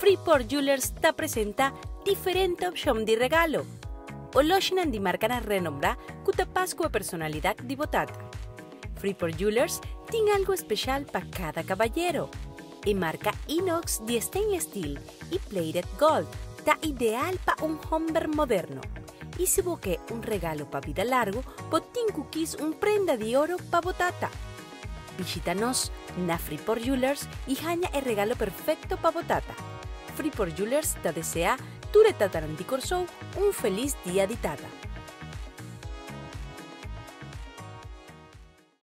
Freeport Jewelers te presenta diferente opción de regalo. Oloshnan di marca na renombra cuta Pascua personalidad di botata. Freeport Jewelers tiene algo especial para cada caballero. Y marca inox de stainless steel y plated gold, está ideal para un hombre moderno. Y si busque un regalo para vida largo, botín cookies un prenda de oro para botata. Visítanos na Freeport Jewelers y haña el regalo perfecto para botata. Freeport Jewelers te desea Ture Tataranticorsou un feliz día de tata.